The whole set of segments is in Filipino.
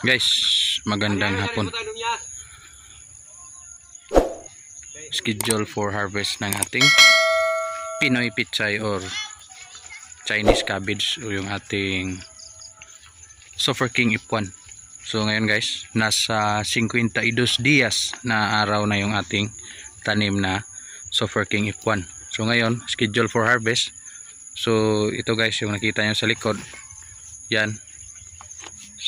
Guys, magandang hapon. Schedule for harvest ng ating Pinoy Pichay or Chinese cabbage o yung ating Sofer King Ipwan. So ngayon guys, nasa 52 dias na araw na yung ating tanim na Sofer King Ipwan. So ngayon, schedule for harvest. So ito guys, yung nakita nyo sa likod. Yan,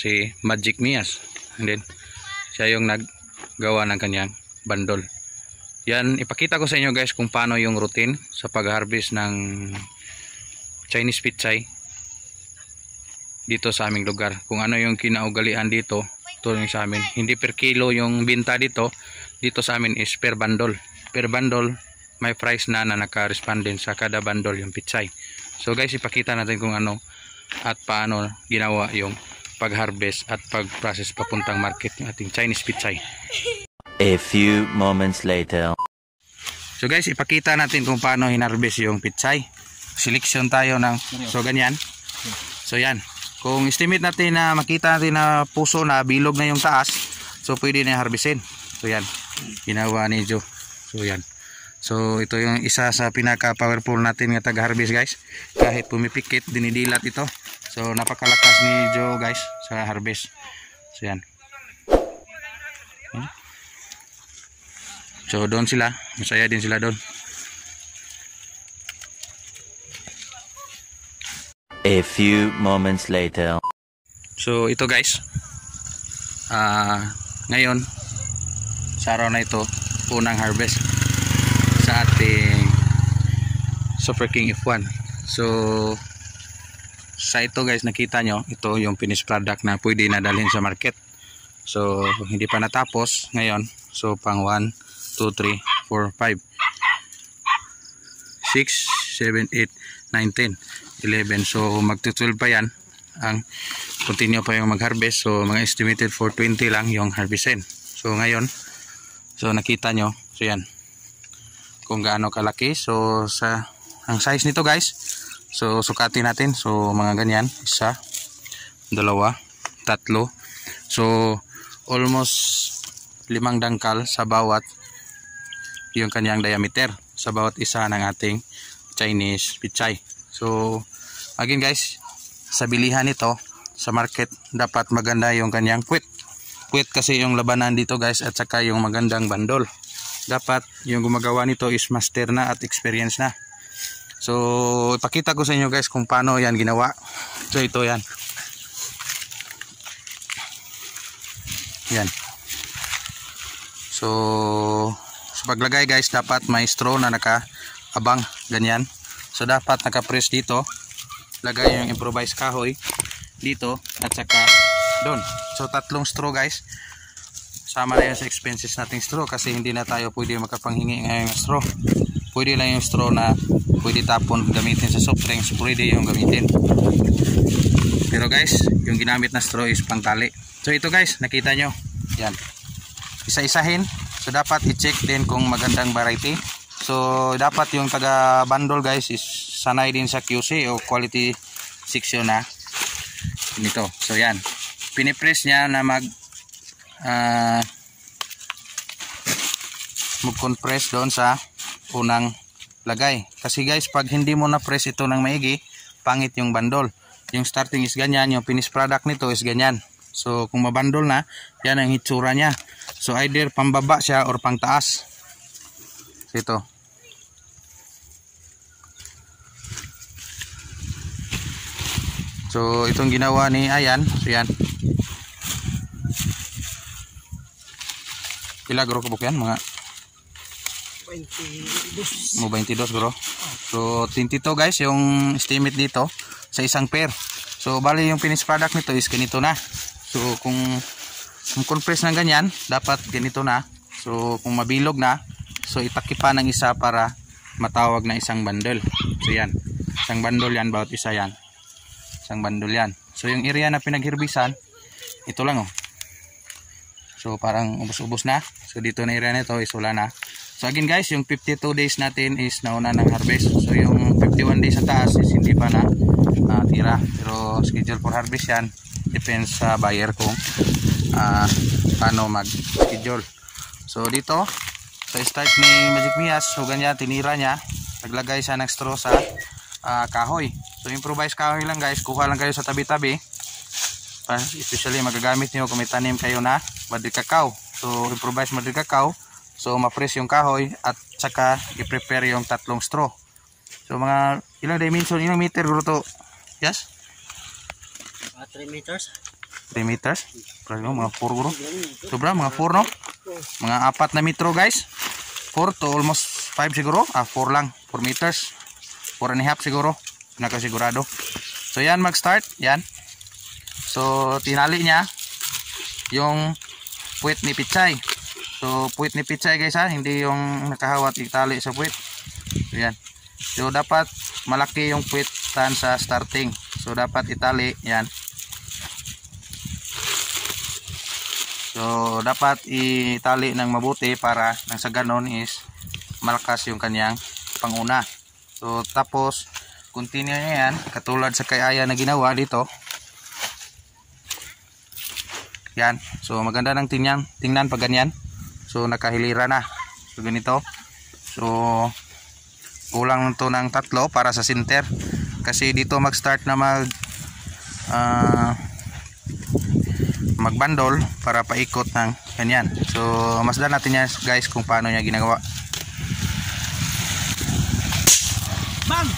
si Magic Mias. And then, siya yung naggawa ng kanyang bandol. Yan, ipakita ko sa inyo guys kung paano yung routine sa pag-harvest ng Chinese pichay dito sa aming lugar. Kung ano yung kinaugalian dito, tulong sa amin. Hindi per kilo yung binta dito, dito sa amin is per bandol. Per bandol, may price na na naka-respond sa kada bandol yung pichay. So guys, ipakita natin kung ano at paano ginawa yung pag-harvest at pag-process papuntang market yung ating Chinese pichay. A few moments later. So guys, ipakita natin kung paano hinarvest yung pichay. Selection tayo ng so ganyan. So yan. Kung estimate natin na makita natin na puso na bilog na yung taas, so pwede na harvestin. So yan. Ginawa ni Joe. So yan. So ito yung isa sa pinaka powerful natin nga tag-harvest guys. Kahit pumipikit, dinidilat ito. So napakalakas ni Joe guys sa harvest. So yan. So doon sila, masaya din sila doon. A few moments later. So ito guys. Ah, ngayon sa araw na ito, unang harvest sa ating Super King F1. So sa ito guys nakita nyo, ito yung finished product na pwede na dalhin sa market. So hindi pa natapos ngayon. So pang 1 2 3 4 5 6 7 8 9 10 11 so magto 12 pa yan. Ang continue pa yung mag-harvest. So mga estimated for 20 lang yung harvestin. So ngayon so nakita nyo. So yan. Kung gaano kalaki. So sa ang size nito guys. So sukatin natin. So mga ganyan. Isa dalawa tatlo. So almost limang dangkal sa bawat yung kanyang diameter. Sa bawat isa ng ating Chinese pichay. So again guys sa bilihan nito sa market dapat maganda yung kanyang quit quit kasi yung labanan dito guys at saka yung magandang bandol. Dapat yung gumagawa nito is master na at experience na so ipakita ko sa inyo guys kung paano yan ginawa. So ito yan. Yan. So sa paglagay guys dapat may straw na nakaabang ganyan. So dapat naka-press dito. Lagay yung improvised kahoy dito at saka doon. So tatlong straw guys. Sama na yun sa expenses nating straw kasi hindi na tayo pwede makapanghingi ngayon ng straw. Pwede lang yung straw na pwede tapon gamitin sa soft drinks pwede yung gamitin. Pero guys yung ginamit na straw is pangtali so ito guys nakita nyo. Yan. Isa-isahin. So dapat i-check din kung magandang variety. So dapat yung taga bundle guys is sanay din sa QC o quality section na nito so yan. Pinipress niya na mag uh, mag-compress doon sa unang lagay. Kasi guys pag hindi mo na press ito ng maigi pangit yung bandol. Yung starting is ganyan yung finished product nito is ganyan. So kung mabandol na yan ang hitsura niya. So either pambaba siya or pang taas so ito. So itong ginawa ni Ayan, so yan. Pila gro kubok yan mga 22. mo 22 bro. So 22 guys yung estimate dito sa isang pair. So bali yung finished product nito is ganito na. So kung kung compress ng ganyan, dapat ganito na. So kung mabilog na, so itakipa ng isa para matawag na isang bundle. So yan. Isang bundle yan, bawat isa yan isang bandol yan so yung area na pinaghirbisan ito lang oh so parang ubos-ubos na so dito na area nito is wala na so again guys yung 52 days natin is nauna ng harvest so yung 51 days sa taas is hindi pa na uh, tira pero schedule for harvest yan depends sa buyer kung ah, paano mag-schedule. So dito, sa start ni Magic Mias, so ganyan, tinira niya, naglagay siya ng straw sa ah, kahoy. So improvise kahoy lang guys, kuha lang kayo sa tabi-tabi. Especially magagamit niyo kung may tanim kayo na madrid cacao. So improvise madrid cacao. So ma-press yung kahoy at saka i-prepare yung tatlong straw. So mga ilang dimension, ilang meter guro to? Yes? 3 meters. 3 meters? No, mga 4 guro. Sobra, mga 4 no? Mga 4 na metro guys. 4 to almost 5 siguro. Ah, 4 lang. 4 meters. 4 and a half siguro. Nakasigurado. So yan mag-start. Yan. So tinali niya yung puwit ni Pichay. So puwit ni Pichay guys ha. Hindi yung nakahawat itali sa puwit. So yan. So dapat malaki yung puwitan sa starting. So dapat itali. Yan. So, dapat itali ng mabuti para nang sa ganon is malakas yung kanyang panguna. So, tapos, continue niya yan, katulad sa kay Aya na ginawa dito. Yan. So, maganda ng tingnan, tingnan pag ganyan. So, nakahilira na. So, ganito. So, kulang to ng tatlo para sa center. Kasi dito mag-start na mag ah magbandol para paikot ng ganyan. So, masdan natin yan guys kung paano niya ginagawa. Bang!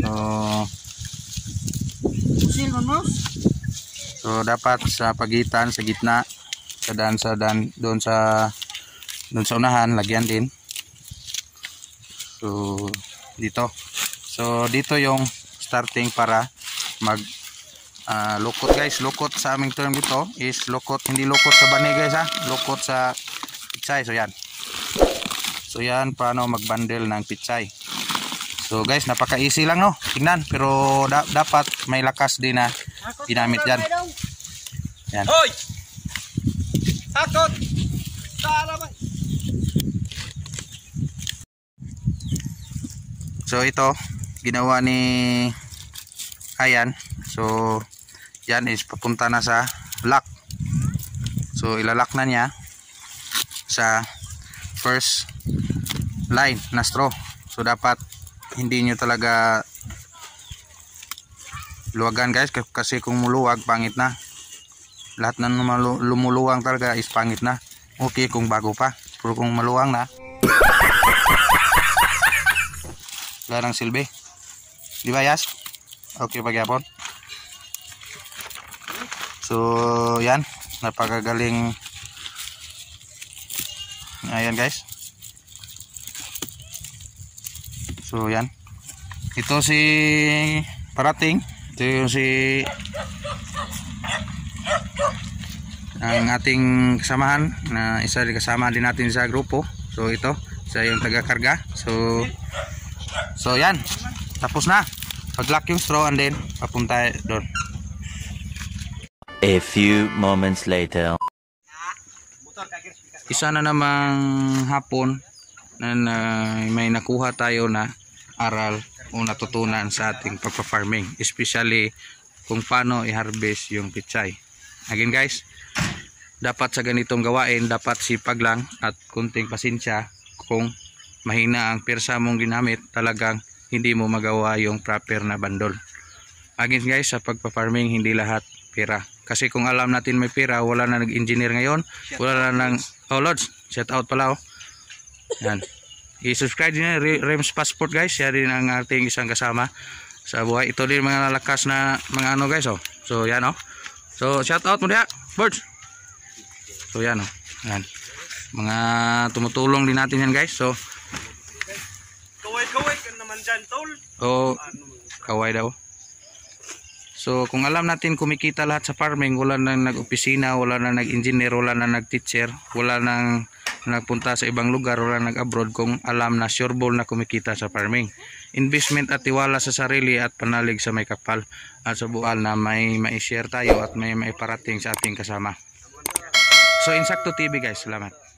So, Pusil mo, mouse? So dapat sa pagitan, sa gitna, sa dan sa dan doon sa doon sa unahan lagyan din. So, dito. So, dito yung starting para mag ah, lukot guys. Lukot sa aming term dito is lukot, hindi lukot sa bani guys ha. Lukot sa pitsay. So, yan. So, yan paano magbundle ng pitsay. So, guys, napaka-easy lang no. Tingnan. Pero da- dapat may lakas din na ginamit dyan. Yan. Hoy! Takot! Tara ba? So ito, ginawa ni Ayan. So yan is papunta na sa lock. So ilalak na niya sa first line na straw. So dapat hindi nyo talaga luwagan guys kasi kung muluwag pangit na. Lahat na lumuluwang talaga is pangit na. Okay kung bago pa. Pero kung maluwang na wala nang silbi. Di ba, Yas? Okay, pagyapon. So, yan. Napakagaling. Ayan, guys. So, yan. Ito si Parating. Ito yung si ang ating kasamahan na isa rin kasama din natin sa grupo. So, ito. Siya yung taga-karga. So, So yan, tapos na. Pag-lock yung straw and then papunta doon. A few moments later. Isa na namang hapon na, na may nakuha tayo na aral o natutunan sa ating pagpa-farming. Especially kung paano i-harvest yung pichay. Again guys, dapat sa ganitong gawain, dapat sipag lang at kunting pasensya kung mahina ang persa mong ginamit, talagang hindi mo magawa yung proper na bandol. Again guys, sa pagpa-farming, hindi lahat pera. Kasi kung alam natin may pera, wala na nag-engineer ngayon, wala na nang, oh Lods, shout out pala oh. Yan. I-subscribe din yan, Re- Rems Passport guys, siya rin ang ating isang kasama sa buhay. Ito din mga lakas na mga ano guys oh. So yan oh. So shout out mo diha, Birds. So yan oh. Yan. Mga tumutulong din natin yan guys. So Kaway-kaway ka naman dyan, tol. Oh, kaway daw. So, kung alam natin kumikita lahat sa farming, wala nang nag-opisina, wala nang nag-engineer, wala nang nag-teacher, wala nang nagpunta sa ibang lugar, wala nang abroad kung alam na sure ball na kumikita sa farming. Investment at tiwala sa sarili at panalig sa may kapal at sa bual na may mai-share tayo at may maiparating sa ating kasama. So, Insakto TV guys, salamat.